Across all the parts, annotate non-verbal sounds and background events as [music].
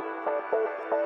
Thank you.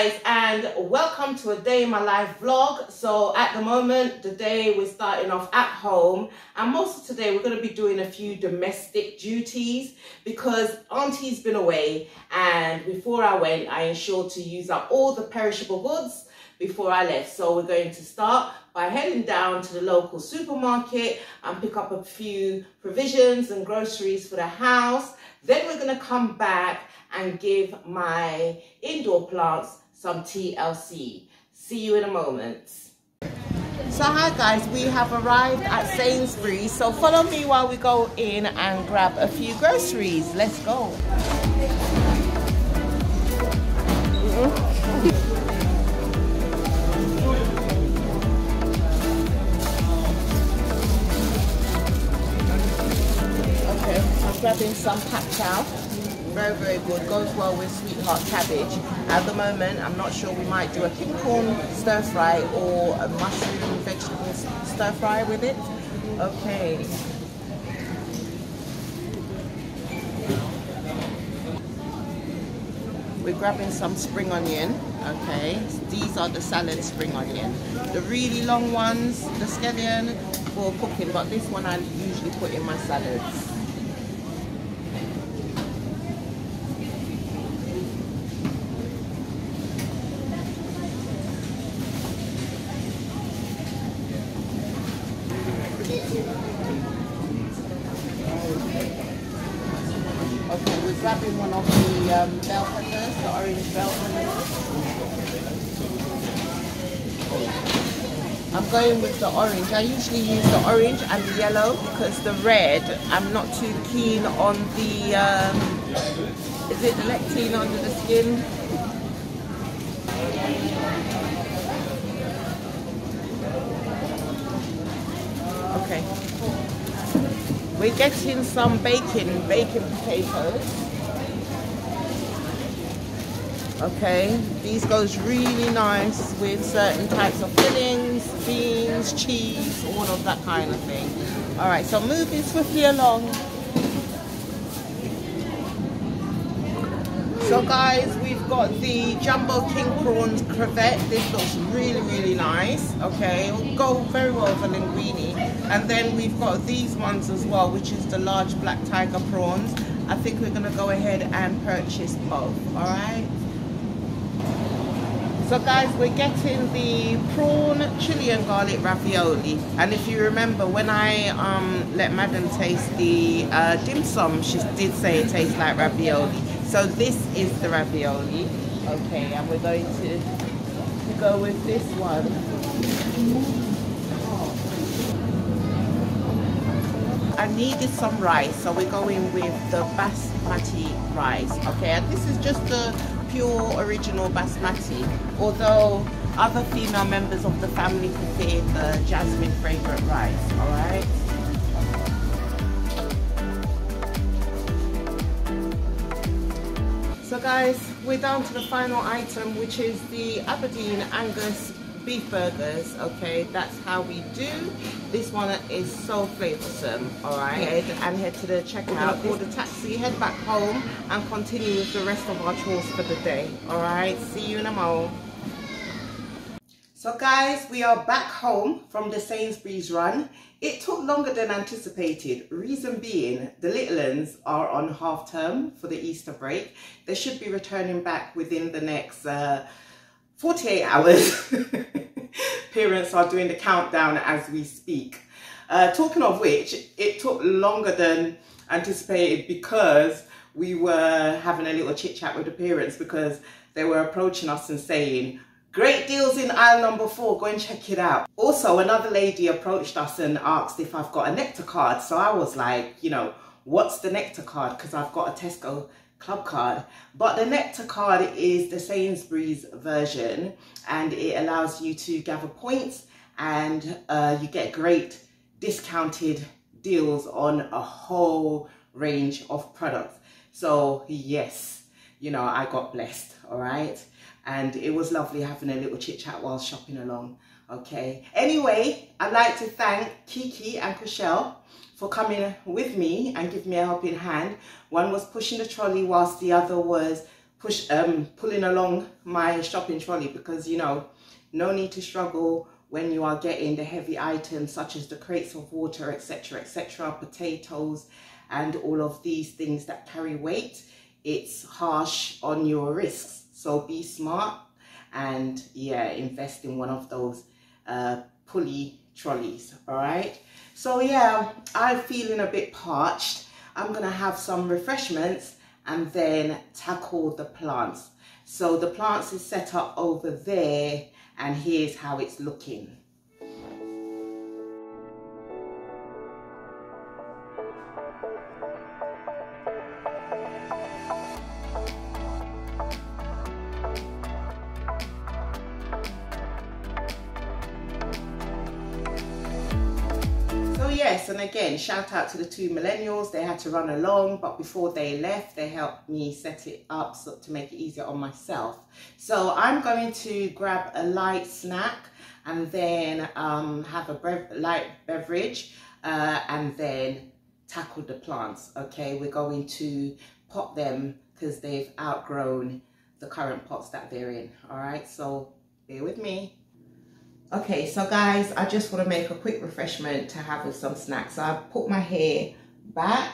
Guys and welcome to a day in my life vlog. So at the moment the day we're starting off at home and most of today we're going to be doing a few domestic duties because auntie's been away and before i went i ensured to use up all the perishable goods before i left. So we're going to start by heading down to the local supermarket and pick up a few provisions and groceries for the house. Then we're going to come back and give my indoor plants some TLC. See you in a moment. So hi guys, we have arrived at Sainsbury's. So follow me while we go in and grab a few groceries. Let's go. Mm-hmm. Okay, I'm grabbing some chow very very good. Goes well with sweetheart cabbage. At the moment i'm not sure we might do a king corn stir fry or a mushroom vegetable stir fry with it. Okay. We're grabbing some spring onion okay. These are the salad spring onion. The really long ones the scallion for cooking but this one i usually put in my salads grabbing one of the um, bell peppers, the orange bell peppers. I'm going with the orange. I usually use the orange and the yellow because the red, I'm not too keen on the, um, is it the lectin under the skin? Okay. We're getting some bacon, bacon potatoes. Okay, these goes really nice with certain types of fillings, beans, cheese, all of that kind of thing. All right, so moving swiftly along. So guys, we've got the Jumbo King Prawns Crevette. This looks really, really nice. Okay, it'll go very well a linguine. And then we've got these ones as well, which is the large black tiger prawns. I think we're gonna go ahead and purchase both, all right? So guys, we're getting the prawn chili and garlic ravioli. And if you remember, when I um, let Madam taste the uh, dim sum, she did say it tastes like ravioli. So this is the ravioli. Okay, and we're going to, to go with this one. I needed some rice, so we're going with the basmati rice. Okay, and this is just the pure original basmati, although other female members of the family prefer the jasmine fragrant rice, alright? So guys, we're down to the final item, which is the Aberdeen Angus beef burgers okay? That's how we do. This one is so flavorsome all right? And head to the checkout. Board the taxi head back home and continue with the rest of our chores for the day all right? See you in a moment so guys we are back home from the Sainsbury's run. It took longer than anticipated. Reason being the little ones are on half term for the Easter break. They should be returning back within the next uh, 48 hours. [laughs] Parents are doing the countdown as we speak. Uh, talking of which, it took longer than anticipated because we were having a little chit chat with the parents because they were approaching us and saying, Great deals in aisle number four, go and check it out. Also, another lady approached us and asked if I've got a Nectar card. So I was like, you know, what's the Nectar card? Because I've got a Tesco club card but the nectar card is the sainsbury's version and it allows you to gather points and uh, you get great discounted deals on a whole range of products so yes you know, I got blessed, all right? And it was lovely having a little chit chat while shopping along, okay? Anyway, I'd like to thank Kiki and Kushel for coming with me and giving me a helping hand. One was pushing the trolley whilst the other was push um, pulling along my shopping trolley because, you know, no need to struggle when you are getting the heavy items such as the crates of water, etc., etc., potatoes, and all of these things that carry weight. It's harsh on your wrists. So be smart and yeah, invest in one of those uh, pulley trolleys. All right. So yeah, I'm feeling a bit parched. I'm gonna have some refreshments and then tackle the plants. So the plants is set up over there and here's how it's looking. Shout out to the two millennials. They had to run along, but before they left, they helped me set it up so, to make it easier on myself. So I'm going to grab a light snack and then um, have a bev light beverage uh, and then tackle the plants. Okay, we're going to pot them because they've outgrown the current pots that they're in. All right, so bear with me. Okay, so guys, I just want to make a quick refreshment to have with some snacks. So I've put my hair back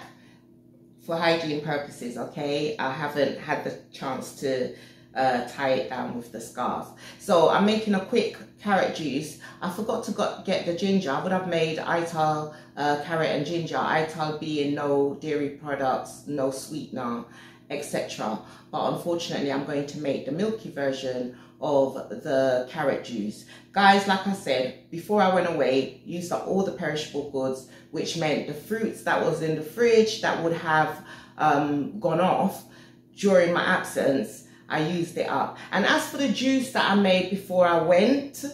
for hygiene purposes, okay? I haven't had the chance to uh, tie it down with the scarf. So I'm making a quick carrot juice. I forgot to got, get the ginger. I would have made Ital uh, carrot and ginger. Ital being no dairy products, no sweetener, etc. But unfortunately, I'm going to make the milky version of the carrot juice. Guys, like I said, before I went away, used up all the perishable goods, which meant the fruits that was in the fridge that would have um, gone off during my absence, I used it up. And as for the juice that I made before I went,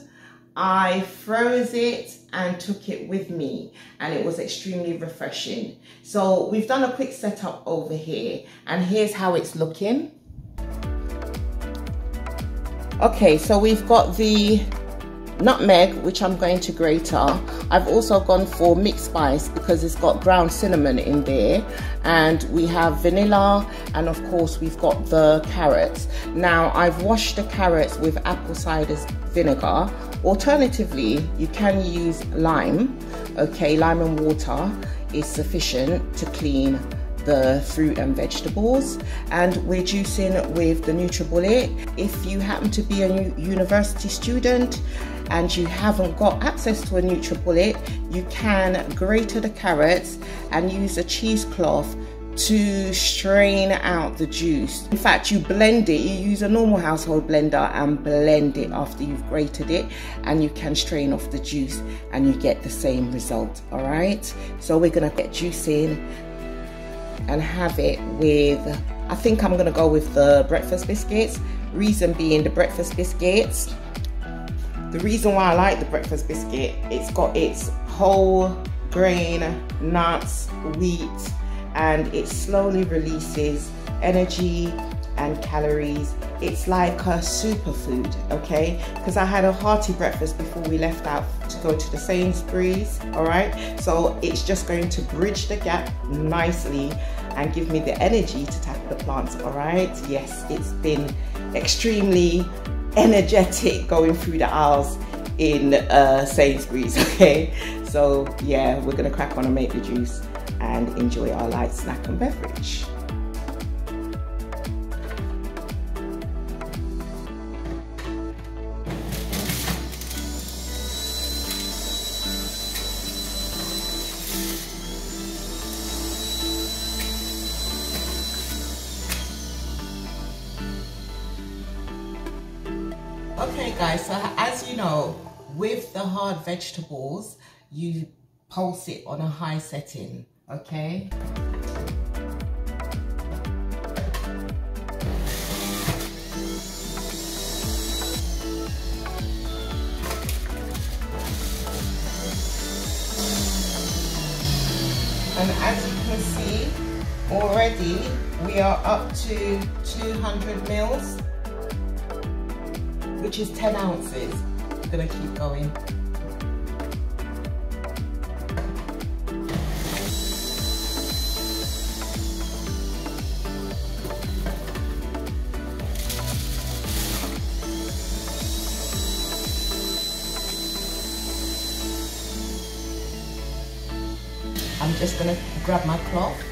I froze it and took it with me and it was extremely refreshing. So we've done a quick setup over here and here's how it's looking. Okay, so we've got the nutmeg, which I'm going to grate up. I've also gone for mixed spice because it's got ground cinnamon in there. And we have vanilla, and of course we've got the carrots. Now, I've washed the carrots with apple cider vinegar. Alternatively, you can use lime. Okay, lime and water is sufficient to clean the fruit and vegetables and we're juicing with the NutriBullet. If you happen to be a university student and you haven't got access to a NutriBullet, you can grate the carrots and use a cheesecloth to strain out the juice. In fact, you blend it, you use a normal household blender and blend it after you've grated it and you can strain off the juice and you get the same result, all right? So we're gonna get juice in and have it with, I think I'm gonna go with the breakfast biscuits. Reason being the breakfast biscuits. The reason why I like the breakfast biscuit, it's got its whole grain, nuts, wheat, and it slowly releases energy and calories. It's like a superfood, okay? Because I had a hearty breakfast before we left out to go to the Sainsbury's, all right? So it's just going to bridge the gap nicely and give me the energy to tackle the plants, all right? Yes, it's been extremely energetic going through the aisles in uh, Sainsbury's, [laughs] okay? So yeah, we're gonna crack on and make the juice and enjoy our light snack and beverage. Guys, so as you know, with the hard vegetables, you pulse it on a high setting, okay? And as you can see, already we are up to 200 mils, which is 10 ounces. I'm gonna keep going. I'm just gonna grab my cloth.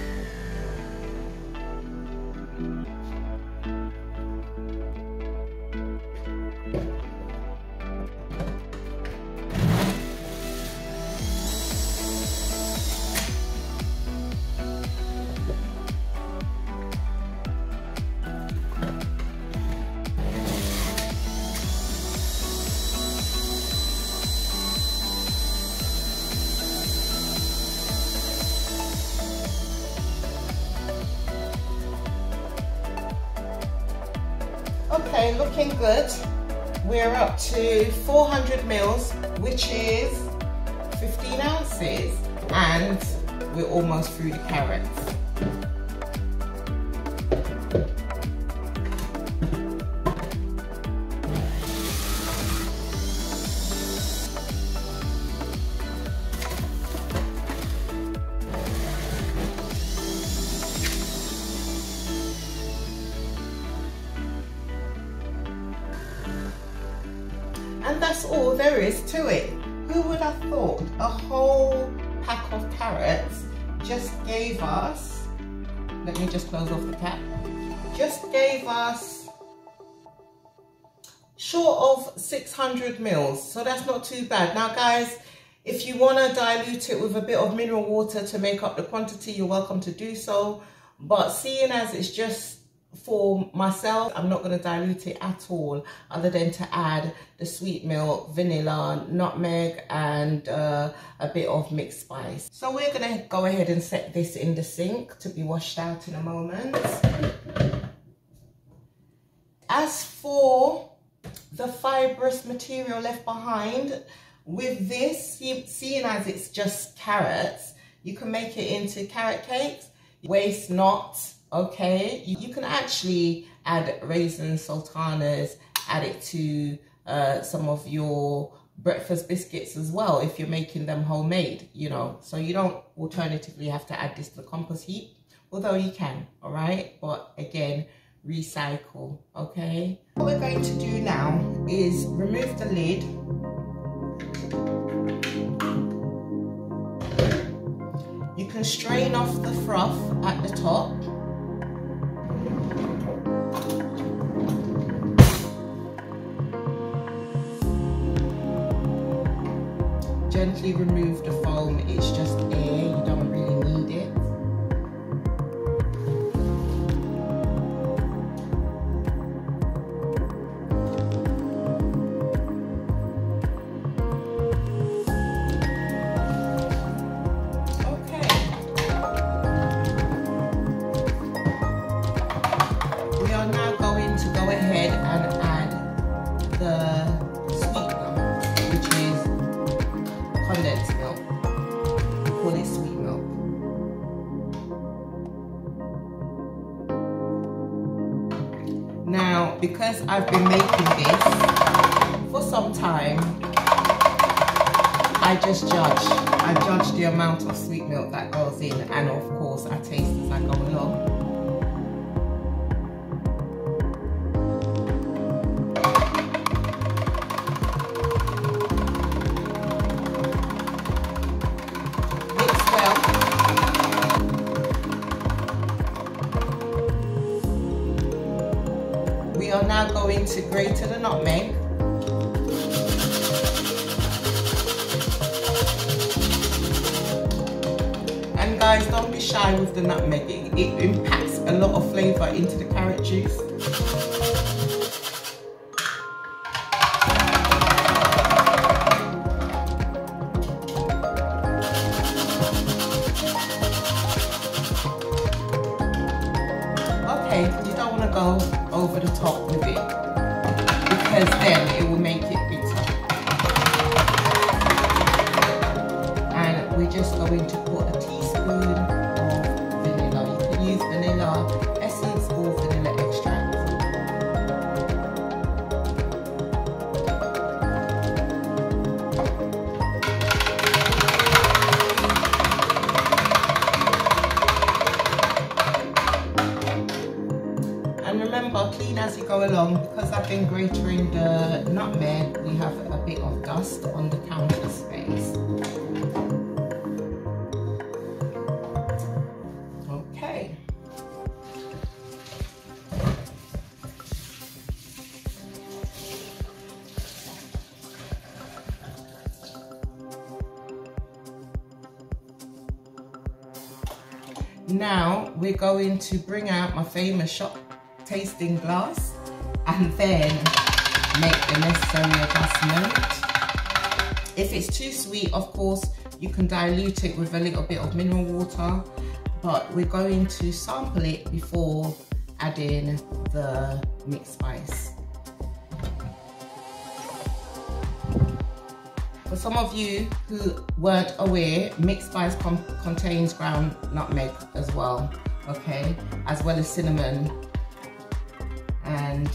Looking good. We're up to 400 mils, which is 15 ounces. And we're almost through the carrots. That's all there is to it. Who would have thought a whole pack of carrots just gave us, let me just close off the cap, just gave us short of 600 mils. So that's not too bad. Now guys, if you want to dilute it with a bit of mineral water to make up the quantity, you're welcome to do so. But seeing as it's just for myself, I'm not going to dilute it at all other than to add the sweet milk, vanilla, nutmeg and uh, a bit of mixed spice. So we're going to go ahead and set this in the sink to be washed out in a moment. As for the fibrous material left behind, with this, seeing as it's just carrots, you can make it into carrot cakes, waste not, okay? You can actually add raisins, sultanas, add it to uh, some of your breakfast biscuits as well if you're making them homemade, you know. So you don't alternatively have to add this to the compost heap, although you can, all right? But again, recycle, okay? What we're going to do now is remove the lid You can strain off the froth at the top. Gently remove the foam, it's just air, Now, because I've been making this for some time, I just judge. I judge the amount of sweet milk that goes in and of course I taste as I go along. Guys, don't be shy with the nutmeg. It, impacts a lot of flavour into the carrot juice. Been gratering the nutmeg, we have a bit of dust on the counter space. Okay. Now we're going to bring out my famous shop tasting glass and then make the necessary adjustment. If it's too sweet, of course, you can dilute it with a little bit of mineral water, but we're going to sample it before adding the mixed spice. For some of you who weren't aware, mixed spice contains ground nutmeg as well, okay, as well as cinnamon. And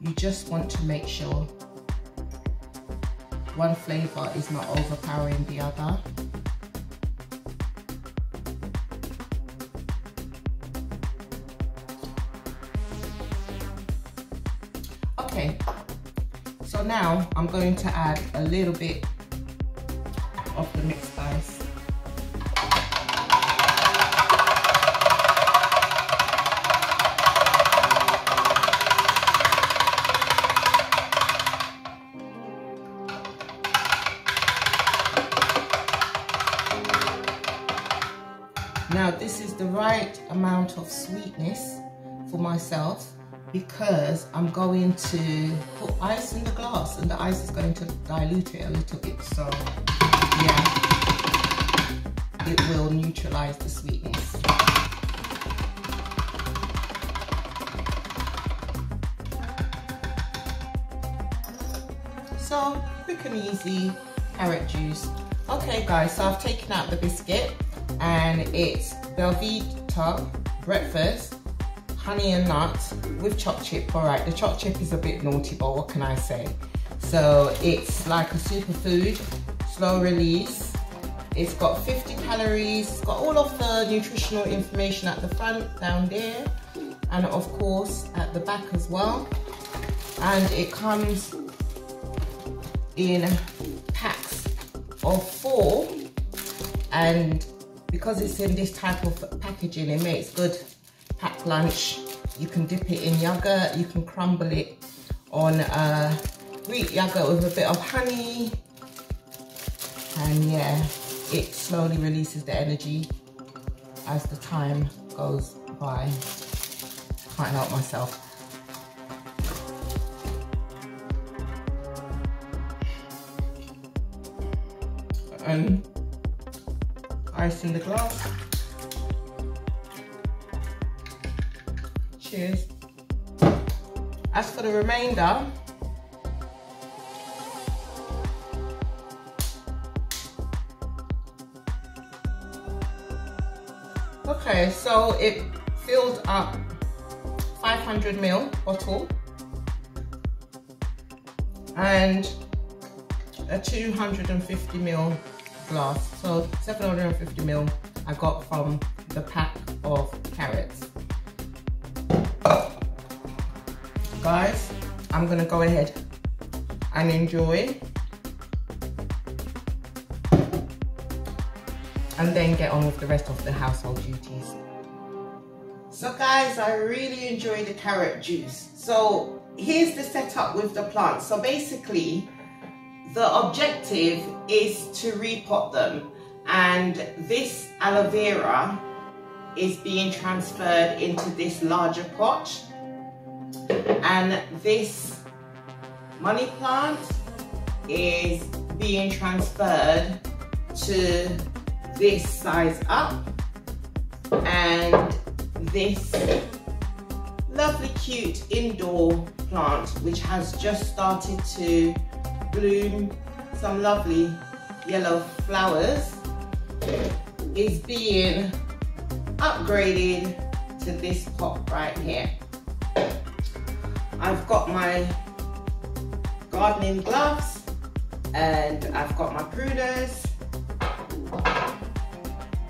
you just want to make sure one flavor is not overpowering the other. Okay, so now I'm going to add a little bit of the mixed spice. Amount of sweetness for myself because I'm going to put ice in the glass and the ice is going to dilute it a little bit. So yeah, it will neutralize the sweetness. So quick and easy carrot juice. Okay guys, so I've taken out the biscuit and it's Belvita breakfast honey and nuts with choc chip. All right, the choc chip is a bit naughty, but what can I say? So it's like a superfood, slow release. It's got 50 calories, it's got all of the nutritional information at the front down there, and of course at the back as well. And it comes in packs of four, and because it's in this type of packaging, it makes good packed lunch. You can dip it in yogurt, you can crumble it on uh, Greek yogurt with a bit of honey. And yeah, it slowly releases the energy as the time goes by. Can't help myself. And ice in the glass. Cheers. As for the remainder, okay, so it filled up 500 ml bottle and a 250 ml glass. So 750 ml I got from the pack of carrots. guys, I'm gonna go ahead and enjoy and then get on with the rest of the household duties. So guys, I really enjoy the carrot juice. So here's the setup with the plants. So basically, the objective is to repot them and this aloe vera is being transferred into this larger pot. And this money plant is being transferred to this size up. And this lovely cute indoor plant which has just started to bloom some lovely yellow flowers is being upgraded to this pot right here. I've got my gardening gloves and I've got my pruners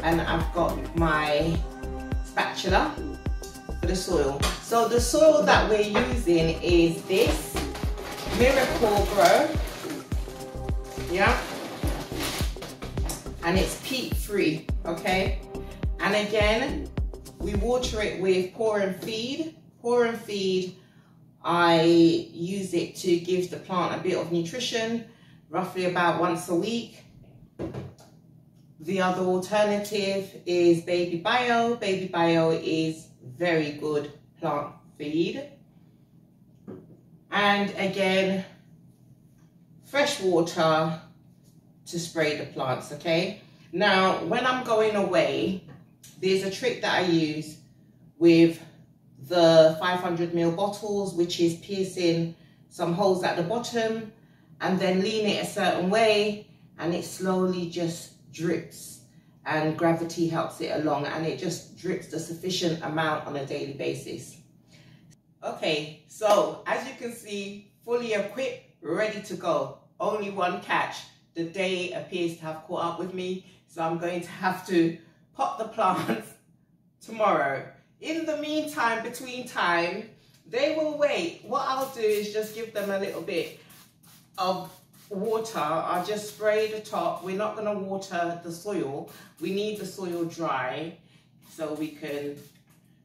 and I've got my spatula for the soil. So the soil that we're using is this Miracle-Gro. Yeah. And it's peat free, okay? And again, we water it with pour and feed. Pour and feed, I use it to give the plant a bit of nutrition, roughly about once a week. The other alternative is Baby Bio. Baby Bio is very good plant feed. And again, fresh water to spray the plants, okay? Now, when I'm going away, there's a trick that I use with the 500 ml bottles, which is piercing some holes at the bottom and then lean it a certain way and it slowly just drips and gravity helps it along and it just drips the sufficient amount on a daily basis. Okay, so as you can see, fully equipped, ready to go. Only one catch. The day appears to have caught up with me, so I'm going to have to pot the plants [laughs] tomorrow. In the meantime, between time, they will wait. What I'll do is just give them a little bit of water, I'll just spray the top. We're not gonna water the soil. We need the soil dry so we can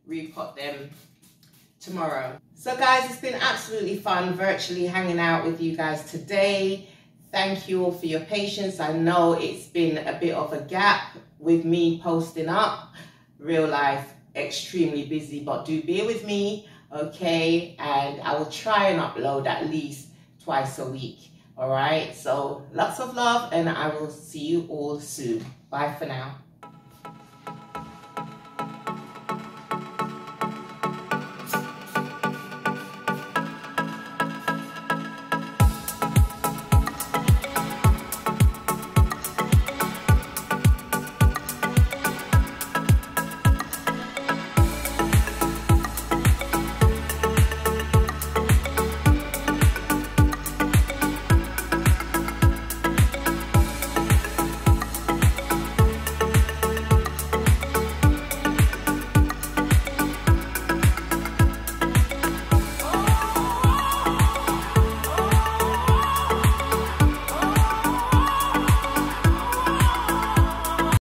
repot them tomorrow. So guys, it's been absolutely fun virtually hanging out with you guys today. Thank you all for your patience. I know it's been a bit of a gap with me posting up. Real life, extremely busy, but do bear with me, okay? And I will try and upload at least twice a week. All right. So lots of love and I will see you all soon. Bye for now.